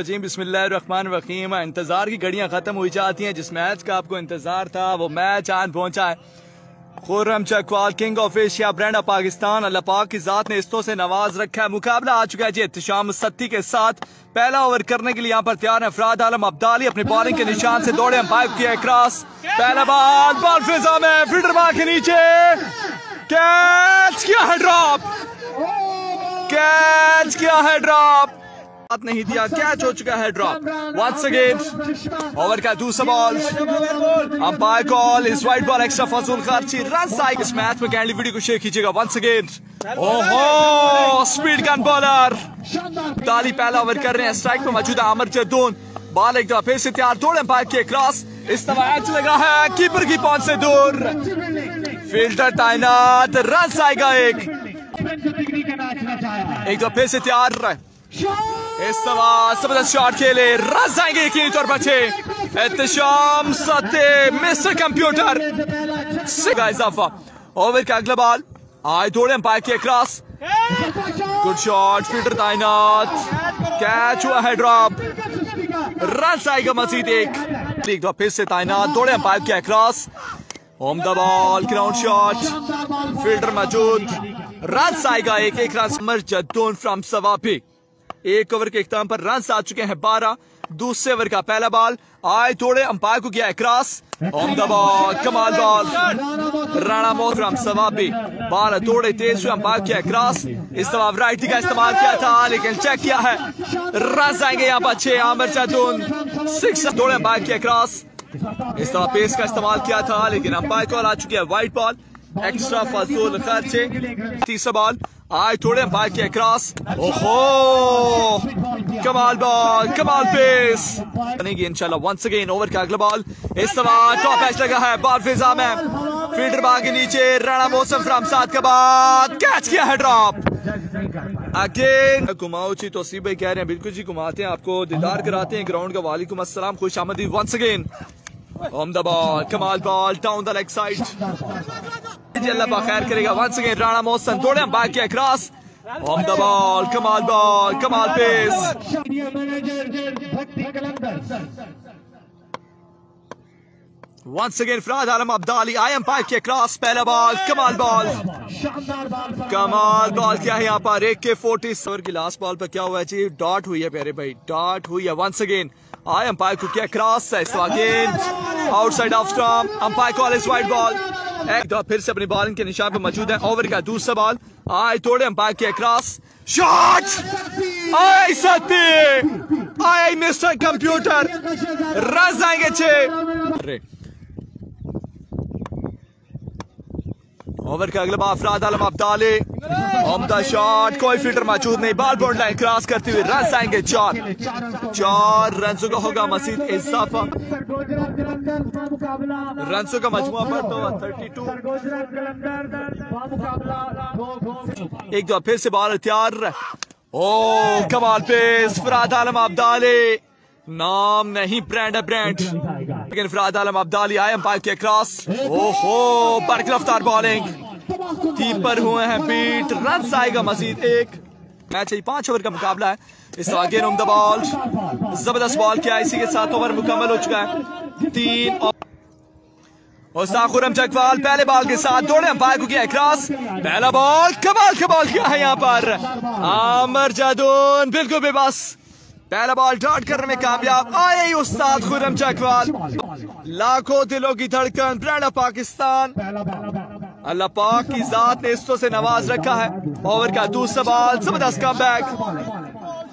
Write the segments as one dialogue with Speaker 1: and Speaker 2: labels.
Speaker 1: جیم بسم اللہ الرحمن الرحیم۔ انتظار کی گھڑیاں ختم ہوئی جاتی ہیں۔ جس میچ کا آپ کو انتظار تھا، وہ میچ آن پہنچا ہے۔ Khurram Chakwal king of Asia brand of Pakistan. اللہ پاک کی ذات نے استوں سے نواز رکھا ہے۔ مقابلہ آ چکا ہے جی اتشام ستی کے ساتھ۔ پہلا اوور کرنے کے لیے یہاں پر تیار ہے افراد۔ عالم عبدالی اپنی بالنگ کے نشان سے دوڑے۔ امپائر کیا کراس۔ پہلا بال بال فضا میں فیڈر مار کے نیچے۔ کیچ کیا ہے ڈراپ۔ کیچ کیا ہے ڈراپ۔ نہیں دیا۔ کیچ ہو چکا ہے ڈراپ۔ ونس اگین اوور کا دوسرا ball umpire call is wide ball extra فضول خرچی رن سائک اس میچ میں کینڈلی ویڈیو کو شیئر کیجیے گا ونس اگین اوہو سپیڈ گن بالر تالی پہلا اوور کر رہے ہیں سٹرائک پہ موجود ہے عمر جدون بال ایک دفعہ پھر سے تیار دوڑے امپائر کے کراس اس دفعہ ایچ لگا ہے کیپر کی پہنچ سے دور فیلڈر تعینات رن آئے گا ایک ایک دفعہ پھر سے تیار اس دفعہ زبردست شاٹ کھیلے رز آئیں گے یقینی طور بچے اتشام ستے مسٹر کمپیوٹر کا اضافہ اوور کا اگلا بال آئے دوڑے امپائر کے کراس گڈ شاٹ فیلڈر تعینات کیچ ہوا ہے ڈراپ رنس آئے گا مزید ایک ایک دفعہ پھر سے تعینات دوڑے امپائر کے cross home the ball ground shot fielder موجود رنس آئے گا ایک ایک رنس مرجدون فرام سواپی ایک اوور کے اختتام پر رنس آ چکے ہیں بارہ۔ دوسرے اوور کا پہلا بال۔ آئے توڑے، امپائر کو کیا اکراس۔ ہوم دا بال کمال بال۔ رانا موزرام سوابی بال توڑے، تیز ہوئے، امپائر کیا اکراس۔ اس دفعہ رائٹی کا استعمال کیا تھا، لیکن چیک کیا ہے۔ رنس آئیں گے یہاں پر چھ۔ عامر چاہتون سکس توڑے، امپائر کیا اکراس۔ اس دفعہ پیس کا استعمال کیا تھا، لیکن امپائر کال آ چکی ہے۔ وائٹ بال ایکسٹرا فضول خرچے تیسرا بال آئے تھوڑے امپائر کے اکراس اوہو کمال بال کمال پیس بنے گی انشاءاللہ ونس اگین اوور کا اگلا بال اس دفعہ ٹاپ ایچ لگا ہے بال فضا میں فیلڈر باغ کے نیچے رانا موسم فرام ساتھ کے بعد کیچ کیا ہے ڈراپ اگین کماؤ چی توسیب بھائی کہہ رہے ہیں بالکل جی کماتے ہیں آپ کو دیدار کراتے ہیں گراؤنڈ کا وعلیکم السلام خوش آمدید once again home the ball Kamal ball down the leg side جی اللہ با خیر کرے گا. ونس اگین رانا موسن دوڑے ہم باقی اکراس ہوم دا بال کمال ball Kamal pace once again Farad Alam Abdali I M پائک کے کراس پہلا بال کمال بال کمال بال کیا ہے یہاں پر ایک کے فورٹی سور کی لاسٹ بال پر کیا ہوا ہے جی ڈاٹ ہوئی ہے پیارے بھائی ڈاٹ ہوئی ہے ونس اگین آئی امپائر کو کیا کراس ہے so again outside off سٹرام umpire call is wide ball ایک دفعہ پھر سے اپنی بالنگ کے نشان پہ موجود ہے اوور کا دوسرا بال آئے توڑے امپائر کے کراس شاٹ! آئے ستی آئے مسٹر کمپیوٹر۔ رز آئیں گے چھے اوور کا اگلا بال افراد عالم عبدالے عمدہ شاٹ کوئی فلٹر موجود نہیں بال بورڈ لائن کراس کرتے ہوئے رنز آئیں گے چار چار رنزوں کا ہوگا مزید اضافہ رنزوں کا مجموعہ بڑھتا ہوا تھرٹی ٹو ایک دو پھر سے بال تیار او کمال پیس فراد عالم عبدالے نام نہیں برینڈ ہے برینڈ لیکن فراد عالم عبدالی آئے امپائر کے کراس۔ اوہو برک رفتار بالنگ۔ کیپر ہوئے ہیں بیٹ رنس آئے گا مزید ایک۔ میچ ہے پانچ اوور کا مقابلہ ہے۔ اس طرح اگین دا بال زبردست بال کیا اسی کے ساتھ اوور مکمل ہو چکا ہے۔ تین اور خورم چکوال پہلے بال کے ساتھ دوڑے، امپائر کو کیا کراس۔ پہلا بال، کمال کمال کیا ہے یہاں پر۔ عامر جادون، بالکل بے بس۔ پہلا بال ڈاٹ کرنے میں کامیاب، آئے ہی استاد خورم چکوال۔ لاکھوں دلوں کی دھڑکن برینڈ پاکستان۔ اللہ پاک کی ذات نے استوں سے نواز رکھا ہے۔ اوور کا دوسرا بال، زبردست کم بیک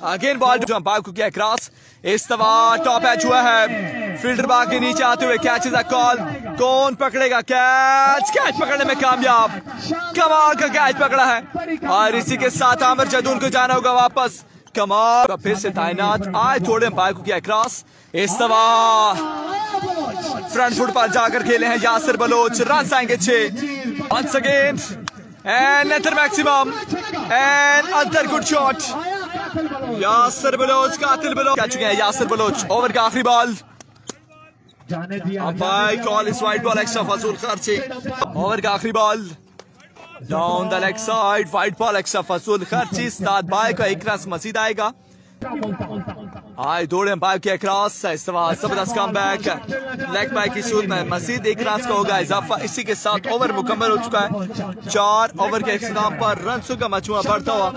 Speaker 1: اگین بال جو کو کیا کراس اس دفعہ ٹاپ ایچ ہوا ہے۔ فیلڈر باغ کے نیچے آتے ہوئے کیچ از کال کون پکڑے گا کیچ کیچ پکڑنے میں کامیاب۔ کمال کا کیچ پکڑا ہے۔ اور اسی کے ساتھ عامر جدون کو جانا ہوگا واپس۔ کمال پھر سے تعینات۔ آئے تھوڑے امپائر کو کیا کراس اس دفعہ فرنٹ فٹ پر جا کر کھیلے ہیں یاسر بلوچ۔ رنس آئیں گے چھ۔ ونس اگین اینڈ نیتر میکسیمم اینڈ انتر گڈ شاٹ یاسر بلوچ قاتل بلوچ۔ کیا چکے ہیں یاسر بلوچ؟ اوور کا آخری ball umpire call is wide ball extra فضول خرچے۔ اوور کا آخری ball down the leg side wide ball extra فضول خرچی استاد بھائی کا ایک مزید آئے گا آئے دوڑے امپائر کیا کراس استفاد زبردست کام بیک لیگ بائی کی صورت میں مزید ایک رنس کا ہوگا اضافہ اسی کے ساتھ اوور مکمل ہو چکا ہے. چار اوور کے اختتام پر رنسوں کا مجموعہ بڑھتا ہوا.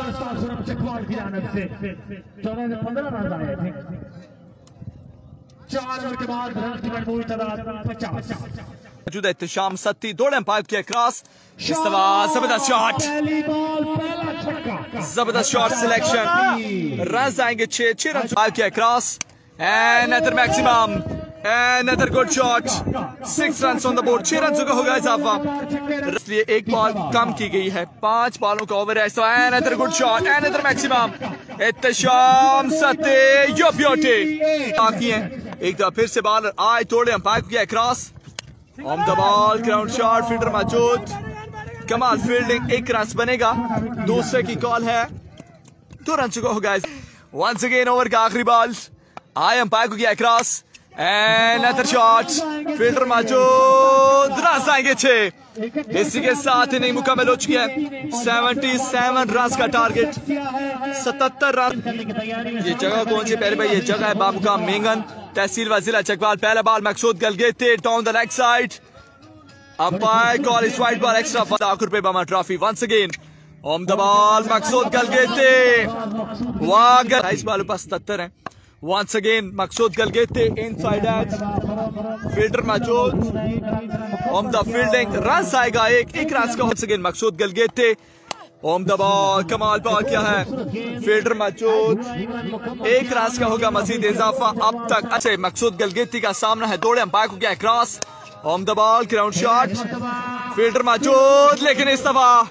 Speaker 1: موجود ہے اتشام ستی دوڑے امپائر کیا کراس استفاد زبردست شاٹ۔ زبردست شاٹ سلیکشن۔ رنز آئیں گے چھ چھ رنز آئے کیا کراس اینڈ اتر maximum. And Uttar good shot. Six runs on the board. چھ رنزوں کا ہوگا اضافہ۔ اس لیے ایک بال کم کی گئی ہے۔ پانچ بالوں کا اوور ہے۔ سو اینڈ اتر گوڈ شاٹ۔ اینڈ اتر میکسیمم۔ اتشام ستے یو بیوٹی۔ باقی ہیں۔ ایک دفعہ پھر سے بال آئے توڑے امپائر کو کیا cross on the ground shot fielder موجود کمال فیلڈنگ ایک رنس بنے گا دوسرے کی کال ہے دو رن چکا ہوگا ونس اگین اوور کا آخری بال آئے امپائر کو کیا کراس اینڈ اتر شاٹ فیلڈر موجود رنس آئیں گے چھ اسی کے ساتھ انہیں مکمل ہو چکی ہے سیونٹی سیون رنس کا ٹارگٹ ستتر رن یہ جگہ کون سی پہلے بھائی یہ جگہ ہے بابو کا مینگن تحصیل و چکوال پہلا بال مقصود گل گئے تھے down the leg side umpire call us wide ball extra four lakh روپے بما trophy once again on the ball Maqsood Gul گئے تھے واگر اس بال پاس ستتر ہیں. ونس اگین مقصود گل گئے تھے ان سائڈ ایٹ فیلڈر موجود. اوم دا فیلڈنگ رنس آئے گا، ایک ایک رنس کا ونس اگین مقصود گل گئے تھے اوم دا بال کمال بال کیا ہے؟ فیلڈر موجود ایک راس کا ہوگا مزید اضافہ اب تک۔ اچھے مقصود گلگیتی کا سامنا ہے۔ دوڑے امپائر کو کیا cross on the ground shot. Fielder موجود لیکن اس دفعہ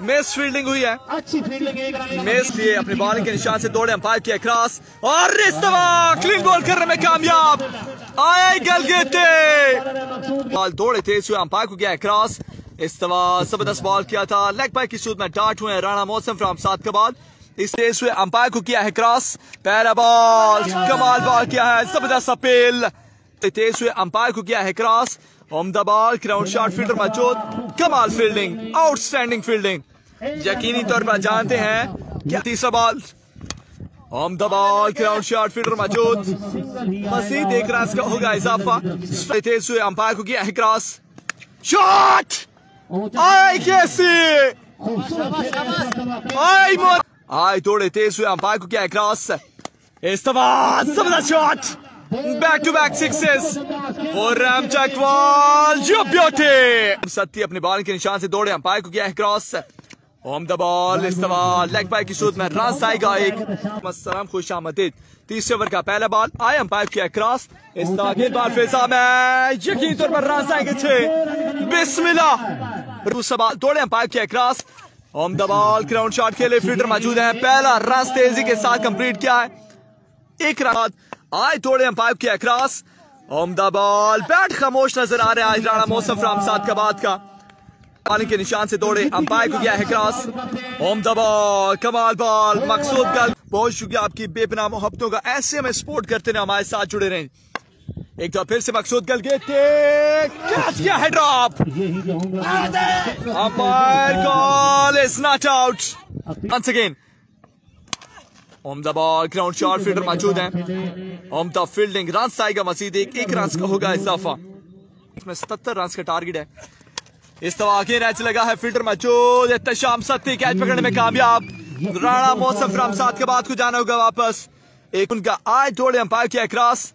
Speaker 1: مس فیلڈنگ ہوئی ہے۔ مس لیے اپنے بال کے نشان سے دوڑے امپائر کیا کراس اور اس دفعہ کلین بال کرنے میں کامیاب آئے گلگیتے بال دوڑے تھے اس امپائر کو کیا کراس اس دفعہ زبردست بال کیا تھا. لیگ بائی کی صورت میں ڈاٹ ہوئے. رانا موسم فرام سات کے بعد اس ریس ہوئے. امپائر کو کیا ہے کراس پہلا بال کمال بال کیا ہے. زبردست اپیل تیز ہوئے. امپائر کو کیا ہے cross on the ball ground shot fielder موجود. کمال فیلڈنگ آؤٹ سٹینڈنگ فیلڈنگ یقینی طور پر جانتے ہیں کیا تیسرا ball on the ball ground shot fielder موجود. مزید ایک رنس کا ہوگا اضافہ. تیز ہوئے. امپائر کو کیا ہے کراس شاٹ آئی کیسی آئی موت آئی توڑے تیز ہوئے امپائر کو کیا ہے کراس استفاد زبردست shot back to back sixes four Ram Chakwal جو بیوٹی ستی اپنے بال کے نشان سے دوڑے امپائر کو کیا ہے کراس اوم دا بال استفاد لیگ بائی کی صورت میں رنس آئے گا ایک السلام خوش آمدید تیسرے اوور کا پہلا بال آئے امپائر کیا کراس اس تاکہ بال فیصا میں یقین طور پر رنس آئے گے چھ بسم اللہ دوسرا بال دوڑے امپائر کیا cross on the ball ground shot کے لیے فیلڈر موجود ہیں۔ پہلا رنس تیزی کے ساتھ کمپلیٹ کیا ہے۔ ایک رن آئے توڑے امپائر کیا cross on the ball bat خاموش نظر آ رہا ہے۔ آج رانا موسم فرام سات کا بعد کا۔ بالنگ کے نشان سے دوڑے امپائر کو کیا ہے کراس اوم بال کمال بال، مقصود گل۔ بہت شکریہ آپ کی بے پناہ محبتوں کا۔ ایسے ہمیں سپورٹ کرتے رہے، ہمارے ساتھ جڑے رہیں۔ ایک دفعہ پھر سے مقصود گل گئے تھے۔ کیا ہے drop umpire call is not out once again on the ball ground shot fielder موجود ہیں۔ اوم دا فیلڈنگ رنس آئے گا۔ مزید ایک ایک رنس کا ہوگا اضافہ۔ اس میں ستتر رنس کا ٹارگٹ ہے۔ اس دفعہ آگے نیچ لگا ہے فیلڈر موجود۔ اتشام ستی کیچ پکڑنے میں کامیاب۔ رانا موسم فرام سات کے بعد کو جانا ہوگا واپس۔ ایک ان کا آئے توڑے امپائر کیا کراس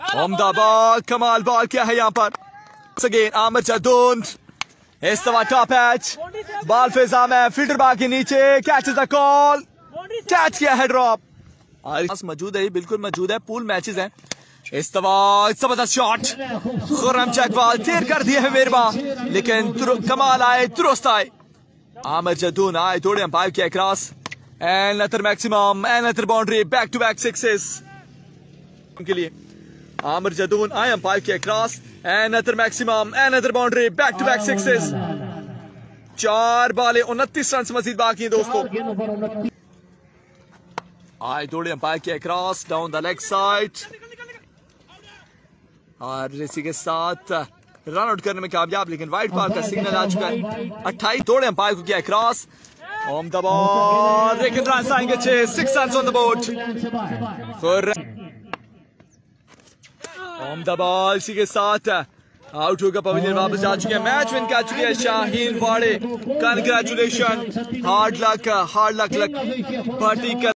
Speaker 1: اوم دا بال کمال بال کیا ہے یہاں پر؟ اگین عامر جدون اس دفعہ ٹاپ ایچ بال فیضا میں فیلڈر بال کے نیچے. کیچ دا کال کیچ کیا ہے ڈراپ موجود ہے. بالکل موجود ہے. پول میچز ہیں. اس دفعہ زبردست شاٹ خرم چیک چکوال تیر کر دیا ہے میرے باں لیکن کمال آئے، درست آئے. عامر جدون آئے توڑے امپائر کیا کراس این لتر میکسیمم این لتر boundary back to back sixes ان کے لیے عامر جدون آئے امپائر کیا کراس این لتر میکسیمم این لتر boundary back to back sixes چار بالے انتیس رنس مزید باقی ہیں دوستو آئے توڑے امپائر کیا cross down the leg side اور اسی کے ساتھ رن آؤٹ کرنے میں کامیاب لیکن وائٹ بال کا سگنل آ چکا ہے اٹھائی توڑے امپائر کو کیا کراس اوم دا بال لیکن رنس آئیں گے چھ six runs on the board عمدہ بال اسی کے ساتھ آؤٹ ہوگا پویلین واپس جا چکے ہیں میچ ون کر چکے ہیں Shaheen واڑے congratulation hard luck hard luck luck party کر